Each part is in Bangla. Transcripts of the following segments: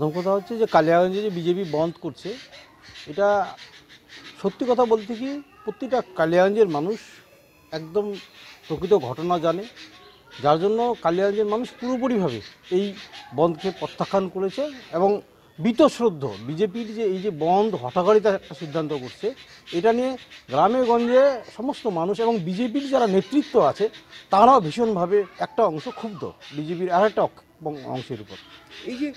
প্রথম কথা হচ্ছে যে কালিয়াগঞ্জে যে বিজেপি বন্ধ করছে, এটা সত্যি কথা বলতে কি, প্রতিটা কালিয়াগঞ্জের মানুষ একদম প্রকৃত ঘটনা জানে। যার জন্য কালিয়াগঞ্জের মানুষ পুরোপুরিভাবে এই বন্ধকে প্রত্যাখ্যান করেছে এবং বীতশ্রদ্ধ বিজেপির যে এই যে বন্ধ হঠাকারিতা একটা সিদ্ধান্ত করছে, এটা নিয়ে গ্রামে গঞ্জে সমস্ত মানুষ এবং বিজেপির যারা নেতৃত্ব আছে, তারাও ভীষণভাবে একটা অংশ ক্ষুব্ধ। বিজেপির আর একটা অংশের উপর। এই যে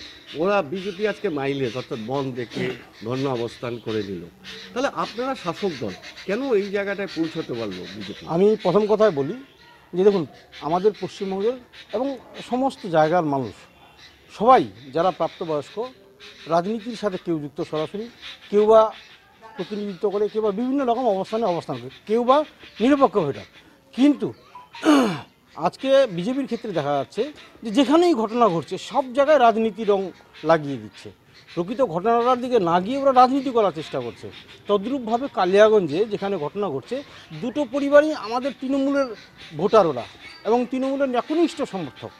ওরা বিজেপি আজকে মাইলেজ অর্থাৎ বন দেখে ধন্য অবস্থান করে নিল। তাহলে আপনারা শাসক দল, কেন এই জায়গাটায় পৌঁছতে পারল বিজেপি? আমি প্রথম কথায় বলি যে দেখুন, আমাদের পশ্চিমবঙ্গের এবং সমস্ত জায়গার মানুষ, সবাই যারা প্রাপ্তবয়স্ক, রাজনীতির সাথে কেউ যুক্ত সরাসরি, কেউ বা প্রতিনিধিত্ব করে, কেউ বা বিভিন্ন রকম অবস্থানে অবস্থান করে, কেউ বা নিরপেক্ষ ভোটার কিন্তু আজকে বিজেপির ক্ষেত্রে দেখা যাচ্ছে যে যেখানেই ঘটনা ঘটছে, সব জায়গায় রাজনীতি রং লাগিয়ে দিচ্ছে। প্রকৃত ঘটনাটার দিকে না গিয়ে ওরা রাজনীতি করার চেষ্টা করছে। তদ্রূপভাবে কালিয়াগঞ্জে যেখানে ঘটনা ঘটছে, দুটো পরিবারই আমাদের তৃণমূলের ভোটার ওরা এবং তৃণমূলের একনিষ্ঠ সমর্থক।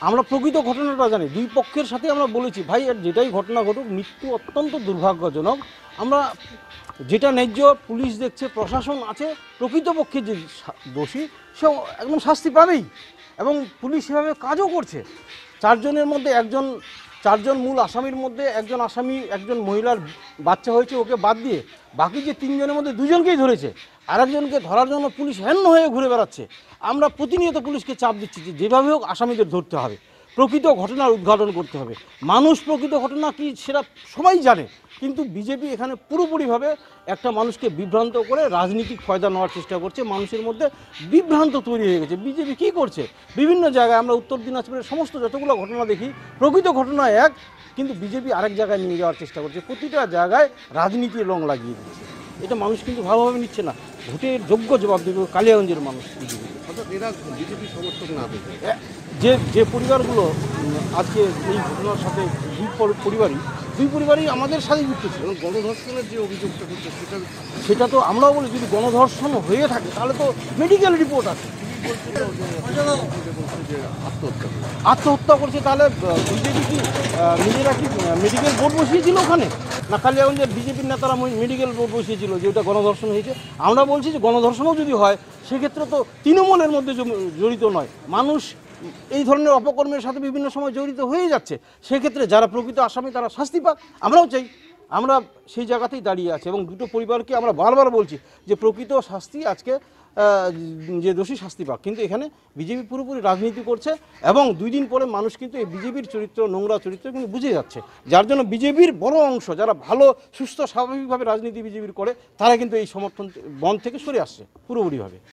আমরা প্রকৃত ঘটনাটা জানি। দুই পক্ষের সাথে আমরা বলেছি, ভাই, আর যেটাই ঘটনা ঘটুক, মৃত্যু অত্যন্ত দুর্ভাগ্যজনক। আমরা যেটা ন্যায্য, পুলিশ দেখছে, প্রশাসন আছে প্রকৃতপক্ষে যে দোষী, সে একদম শাস্তি পাবেই। এবং পুলিশ সেভাবে কাজও করছে। চারজনের মধ্যে একজন চারজন মূল আসামির মধ্যে একজন আসামি, একজন মহিলার বাচ্চা হয়েছে, ওকে বাদ দিয়ে বাকি যে তিনজনের মধ্যে দুজনকেই ধরেছে, আরেকজনকে ধরার জন্য পুলিশ হেন্ন হয়ে ঘুরে বেড়াচ্ছে। আমরা প্রতিনিয়ত পুলিশকে চাপ দিচ্ছি যে যেভাবে হোক আসামিদের ধরতে হবে। প্রকৃত ঘটনার উদ্ঘাটন করতে হবে। মানুষ প্রকৃত ঘটনা কি সেটা সবাই জানে কিন্তু বিজেপি এখানে পুরোপুরিভাবে একটা মানুষকে বিভ্রান্ত করে রাজনীতিক ফয়দা নেওয়ার চেষ্টা করছে। মানুষের মধ্যে বিভ্রান্ত তৈরি হয়ে গেছে। বিজেপি কী করছে? বিভিন্ন জায়গায় আমরা উত্তর দিনাজপুরের সমস্ত যতগুলো ঘটনা দেখি প্রকৃত ঘটনা এক কিন্তু বিজেপি আরেক জায়গায় নিয়ে যাওয়ার চেষ্টা করছে। প্রতিটা জায়গায় রাজনীতির রং লাগিয়ে দিচ্ছে। এটা মানুষ কিন্তু ভালোভাবে নিচ্ছে না। ভোটের যোগ্য জবাব দেবে কালিয়াগঞ্জের মানুষ। বিজেপি এরা বিজেপি সমর্থক না যে যে পরিবারগুলো আজকে এই ঘটনার সাথে দুই পরিবারই দুই পরিবারই আমাদের সাথে যুক্ত ছিল। গণধর্ষণের যে অভিযোগটা করছে সেটা সেটা তো আমরাও বলি যদি গণধর্ষণ হয়ে থাকে তাহলে তো মেডিকেল রিপোর্ট আছে। আত্মহত্যা করছে তাহলে বিজেপি কি নিজেরা কি মেডিকেল বোর্ড বসিয়েছিল ওখানে? না কালিয়াগঞ্জের বিজেপির নেতারা মেডিকেল বোর্ড বসিয়েছিল যে ওটা গণধর্ষণ হয়েছে? আমরা বলছি যে গণধর্ষণও যদি হয় সেক্ষেত্রে তো তৃণমূলের মধ্যে জড়িত নয়। মানুষ এই ধরনের অপকর্মের সাথে বিভিন্ন সময় জড়িত হয়ে যাচ্ছে, সেক্ষেত্রে যারা প্রকৃত আসামি, তারা শাস্তি পাক। আমরাও চাই। আমরা সেই জায়গাতেই দাঁড়িয়ে আছি এবং দুটো পরিবারকে আমরা বারবার বলছি যে প্রকৃত শাস্তি আজকে যে দোষী শাস্তি পাক। কিন্তু এখানে বিজেপি পুরোপুরি রাজনীতি করছে এবং দুই দিন পরে মানুষ কিন্তু এই বিজেপির চরিত্র, নোংরা চরিত্র কিন্তু বুঝে যাচ্ছে। যার জন্য বিজেপির বড় অংশ, যারা ভালো, সুস্থ, স্বাভাবিকভাবে রাজনীতি বিজেপির করে, তারা কিন্তু এই সমর্থন বন থেকে সরে আসছে পুরোপুরিভাবে।